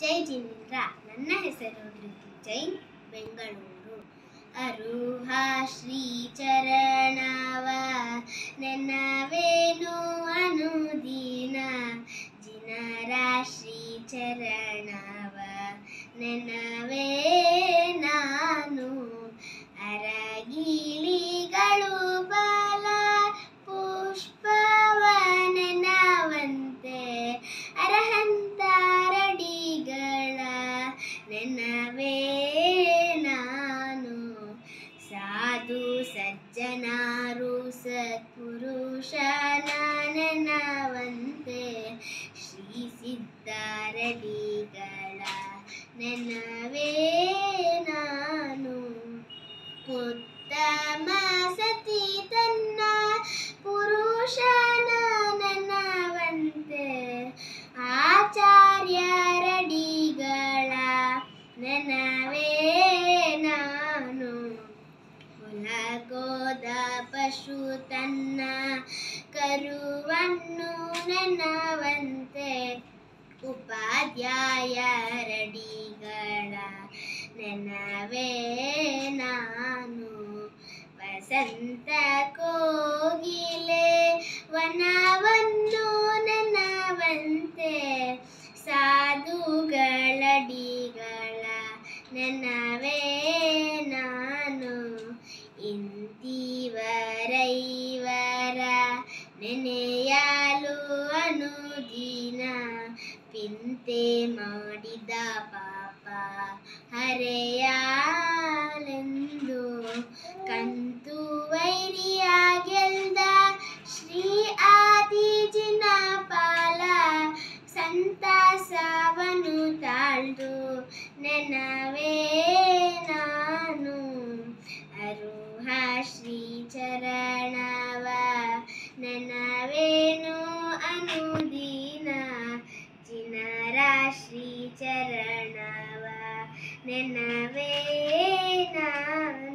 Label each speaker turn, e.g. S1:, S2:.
S1: ಜೈ ಜಿನೇಂದ್ರ ನನ್ನ ಹೆಸರು ಧೃತಿ ಜೈನ್, ಬೆಂಗಳೂರು. ಅರುಹ ಶ್ರೀ ಚರಣವ ನೆನವೇನು ಅನುದೀನ? ಜಿನರ ಶ್ರೀ ಚರಣವ ನೆನವೇ ನಾನು ನೆನವೇ ನಾನು. ಸಾಧು ಸಜ್ಜನಾರು ಸತ್ಪುರುಷನ ನೆನವಂತೆ. ಶ್ರೀ ಸಿದ್ಧಾರಡಿಗಳ ನೆನವೇ ನೆನವೇ ನಾನು. ಹೊಲಗೋದ ಪಶು ತನ್ನ ಕರುವನ್ನು ನೆನವಂತೆ. ಉಪಾಧ್ಯಾಯರಡಿಗಳ ನೆನವೇ ನಾನು. ವಸಂತ ಕೋಗಿಲೆ ನೆನವೇ ನಾನು ಇಂದಿವರೈವರ ನೆನೆಯಲು ಅನುದಿನ ಪಿಂತೆ ಮಾಡಿದ ಪಾಪ ತಾಳ್ದು ನೆನವೇ ನಾನು. ಅರುಹ ಶ್ರೀ ಚರಣವ ನೆನವೇನು ಅನುದೀನ. ಚಿನರ ಶ್ರೀ ಚರಣವ ನೆನವೇ ನಾನು.